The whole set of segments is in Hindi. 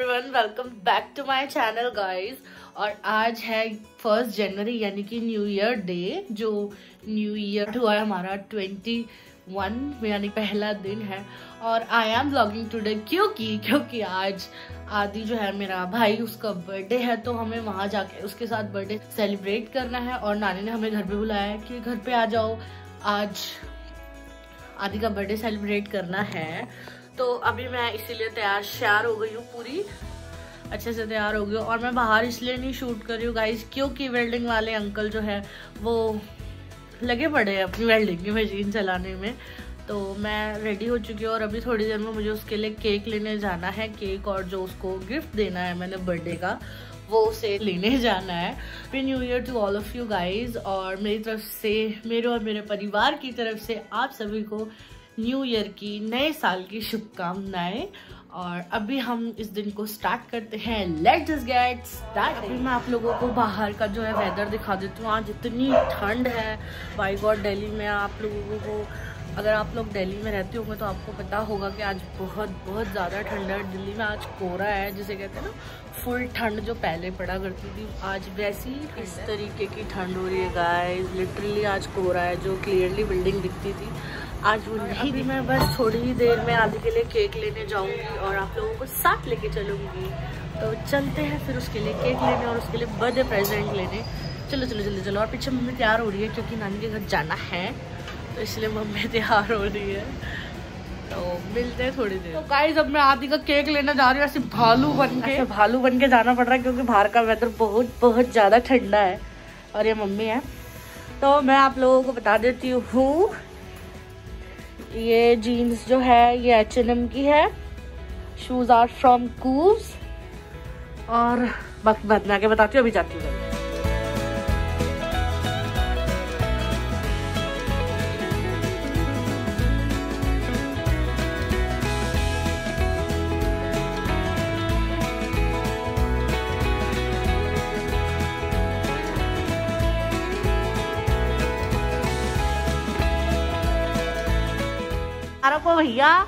Everyone welcome back to my channel guys और आज है फ़र्स्ट जनवरी यानी कि न्यू ईयर डे जो न्यू ईयर हुआ है हमारा ट्वेंटी वन यानी पहला दिन है। और आई एम ब्लॉगिंग टुडे क्योंकि क्योंकि आज आदि जो है मेरा भाई, उसका बर्थडे है तो हमें वहाँ जाके उसके साथ बर्थडे सेलिब्रेट करना है। और नानी ने हमें घर पे बुलाया है कि घर पे आ जाओ, आज आदि का बर्थडे सेलिब्रेट करना है। तो अभी मैं इसीलिए तैयार श्यार हो गई हूँ पूरी। अच्छे से तैयार हो गई और मैं बाहर इसलिए नहीं शूट कर रही हूँ गाइज़ क्योंकि वेल्डिंग वाले अंकल जो है, वो लगे पड़े हैं अपनी वेल्डिंग की मशीन चलाने में। तो मैं रेडी हो चुकी हूँ और अभी थोड़ी देर में मुझे उसके लिए केक लेने जाना है। केक और जो उसको गिफ्ट देना है मैंने बर्थडे का, वो उसे लेने जाना है। Happy new year to all of you guys और मेरी तरफ़ से, मेरे और मेरे परिवार की तरफ़ से आप सभी को न्यू ईयर की, नए साल की शुभकामनाएँ। और अभी हम इस दिन को स्टार्ट करते हैं। लेट जस्ट गेट स्टार्ट अभी मैं आप लोगों को बाहर का जो है वेदर दिखा देती हूँ। आज इतनी ठंड है। बाई गॉड दिल्ली में आप लोगों को, अगर आप लोग दिल्ली में रहते होंगे तो आपको पता होगा कि आज बहुत बहुत ज़्यादा ठंड है। दिल्ली में आज कोहरा है, जिसे कहते हैं ना फुल ठंड जो पहले पड़ा करती थी। आज वैसी इस तरीके की ठंड हो रही है गाइस लिटरली आज कोहरा है, जो क्लियरली बिल्डिंग दिखती थी। आज वो नहीं भी मैं बस थोड़ी ही देर में आदि के लिए केक लेने जाऊँगी और आप लोगों को साथ लेके चलूँगी। तो चलते हैं फिर उसके लिए केक लेने और उसके लिए बर्थडे प्रेजेंट लेने। चलो चलो जल्दी चलो और पीछे मम्मी तैयार हो रही है क्योंकि नानी के घर जाना है तो इसलिए मम्मी तैयार हो रही है। तो मिलते हैं थोड़ी देर। तो गाइस अब मैं आदि का केक लेने जा रही हूँ ऐसे भालू बन के। भालू बन के जाना पड़ रहा है क्योंकि बाहर का वेदर बहुत बहुत ज़्यादा ठंडा है और ये मम्मी है। तो मैं आप लोगों को बता देती हूँ ये जीन्स जो है, ये एच एम की है। शूज़ आर फ्रॉम कूव्स और बाकी बदला के बताती हूँ, अभी जाती हूँ। को भैया।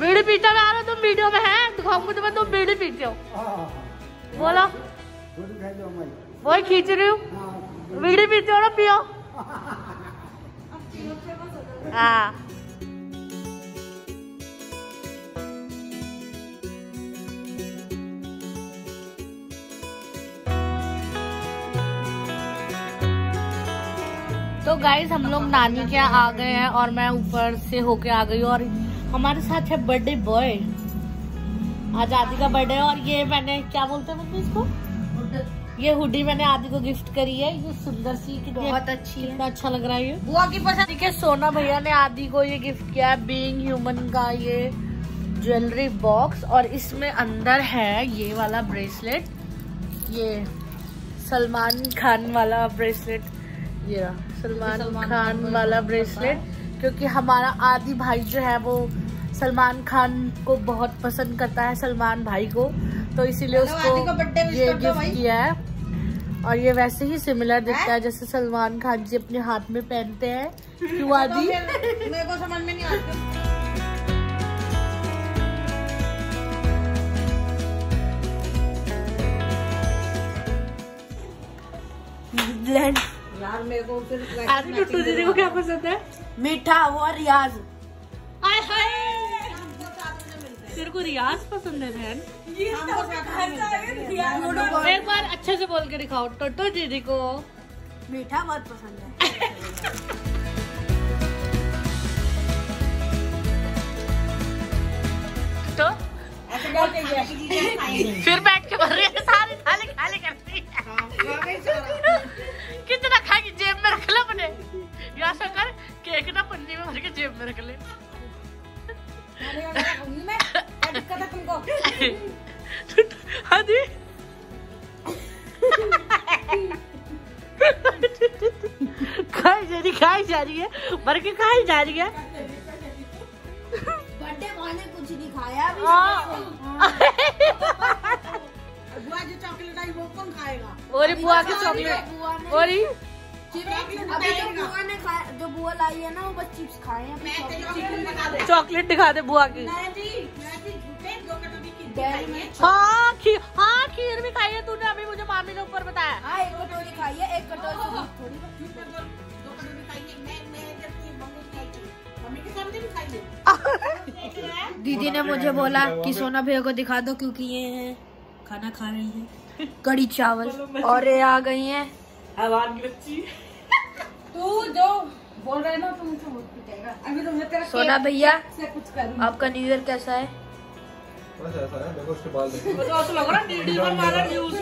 बीड़ी पीते में आ रहे तुम वीडियो में है? दिखाओ मुझे तुम बीड़ी पीते हो। बोलो। वही खींच रही हूँ। बीड़ी पीते हो ना पियो। हाँ। तो गाइज़ हम लोग नानी के आ गए हैं और मैं ऊपर से होके आ गई और हमारे साथ है बर्थडे बॉय आज आदि का बर्थडे और ये मैंने क्या बोलते हैं मम्मी इसको? ये हुडी मैंने आदि को गिफ्ट करी है। ये सुंदर सी की बहुत अच्छी कितना अच्छा लग रहा है ये। बुआ की पसंद के सोना भैया ने आदि को ये गिफ्ट किया है। बीइंग ह्यूमन का ये ज्वेलरी बॉक्स और इसमें अंदर है ये वाला ब्रेसलेट ये सलमान खान वाला ब्रेसलेट ये सलमान खान वाला ब्रेसलेट क्योंकि हमारा आदि भाई जो है वो सलमान खान को बहुत पसंद करता है सलमान भाई को। तो इसीलिए उसको ये गिफ्ट किया है। और ये वैसे ही सिमिलर दिखता है जैसे सलमान खान जी अपने हाथ में पहनते हैं। क्यों आदि? मेरे को समझ में नहीं आता। ब्लेंड यार मेरे को फिर टुट्टू दीदी को क्या पसंद है? मीठा वो रियाज। हाय हाय। तेरे को रियाज पसंद है बहन। एक बार अच्छे से बोल के दिखाओ टोटो दीदी को। मीठा बहुत पसंद है। तो? फिर बैठ के भर रही है सारी थाली खाली करती है कितना खाएगी जेब में रख ले अपने? या कर केक ना पन्नी में भर के जेब में रख ले। खाई जा रही खाई जा रही है। भर के खाई जा रही है। बर्थडे वाले कुछ नहीं खाया बुआ जो चॉकलेट आई वो कौन खाएगा? और बुआ की चॉकलेट। और अभी जो बुआ ने खाया जो बुआ लाई है ना वो बस चिप्स खाए हैं चॉकलेट दिखा दे। बुआ की। हाँ। खीर हाँ खीर भी खाई है तूने अभी मुझे मामी ने ऊपर बताया। हाँ एक कटोरी खाई है एक कटोरी थोड़ी दीदी ने मुझे बोला कि सोना भैया को दिखा दो क्योंकि ये है। खाना खा रही है। कड़ी चावल। और ये आ गई हैं। तू जो बोल रहे ना तुम अभी तो मैं तेरा सोना भैया कुछ करूँ। आपका न्यू ईयर कैसा है? बस ऐसा है देखो उसके बाल देखो। तो लग रहा डीडी वन वाला न्यूज़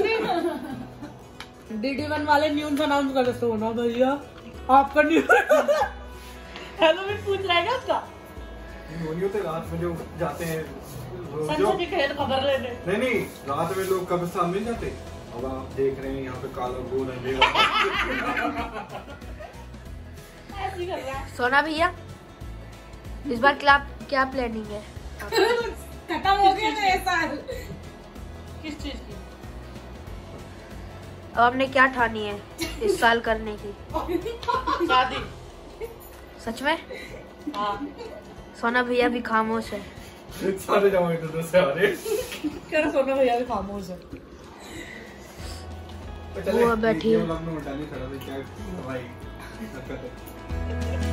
डीडी वन वाले न्यूज़ अनाउंस कर सोना भैया। आपका न्यूज़ हेलो भी पूछ रहा है उसका? वो नहीं होते रात में जो जाते हैं जो संजय जी खेल खबर लेने नहीं नहीं रात में लोग कब्रिस्तान मिल जाते। अब आप देख रहे हैं यहाँ पे काला गोल अंधेरा ऐसे ही कर रहा है। सोना भैया इस बार क्या क्या प्लानिंग है? खत्म हो गया ना ये साल। किस चीज़ की? अब आपने क्या ठानी है इस साल करने की? शादी। सच में? हाँ। सोना भैया भी खामोश है। सारे जाओ इधर उधर से आ रहे कर सोना भैया भी खामोश है। वो बैठी ये है।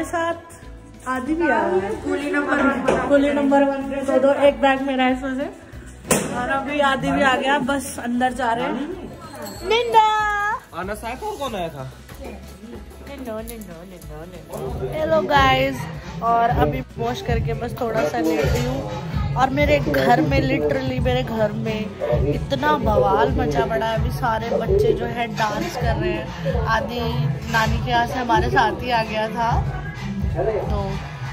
हमारे साथ आदि भी आ रहा है। Coolie number one Coolie number one दो दो एक बैग मेरा है इसमें से। और अभी आदि भी आ गया बस अंदर जा रहे हैं। निंदा आना साथ और कौन आया था? हेलो गाइस और अभी वॉश करके बस थोड़ा सा लेट रही हूँ। और मेरे घर में लिटरली मेरे घर में इतना बवाल मचा पड़ा है। अभी सारे बच्चे जो है डांस कर रहे हैं। आदि नानी के यहाँ से हमारे साथ ही आ गया था। तो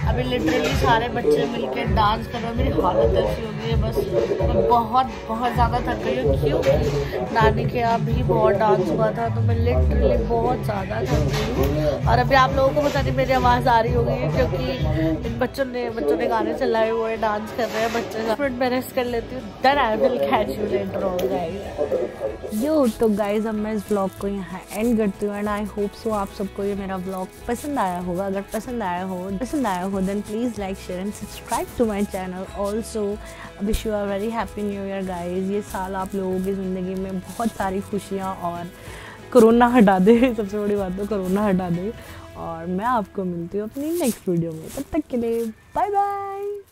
अभी लिटरली सारे बच्चे मिलके डांस कर रहे हैं। मेरी हालत ऐसी हो गई है, बस मैं बहुत बहुत ज़्यादा थक गई हूँ। क्यों? नानी के यहाँ भी बहुत डांस हुआ था तो मैं लिटरली बहुत ज़्यादा थक गई हूँ। और अभी आप लोगों को पता नहीं मेरी आवाज़ आ रही होगी, क्योंकि इन बच्चों ने बच्चों ने गाने चलाए हुए डांस कर रहे हैं, बच्चे मिनट मैं रेस्ट कर लेती हूँ। Then I will catch you later on guys yo तो गाइज़ अब मैं इस ब्लॉग को यहाँ एंड करती हूँ एंड आई होप सो आप सबको ये मेरा ब्लॉग पसंद आया होगा। अगर पसंद आया हो, पसंद आया हो, then please like share and subscribe to my channel also wish you a very happy new year guys ये साल आप लोगों की ज़िंदगी में बहुत सारी खुशियाँ और कोरोना हटा दे। सबसे बड़ी बात तो कोरोना हटा दे। और मैं आपको मिलती हूँ अपनी नेक्स्ट वीडियो में। तब तक के लिए बाय बाय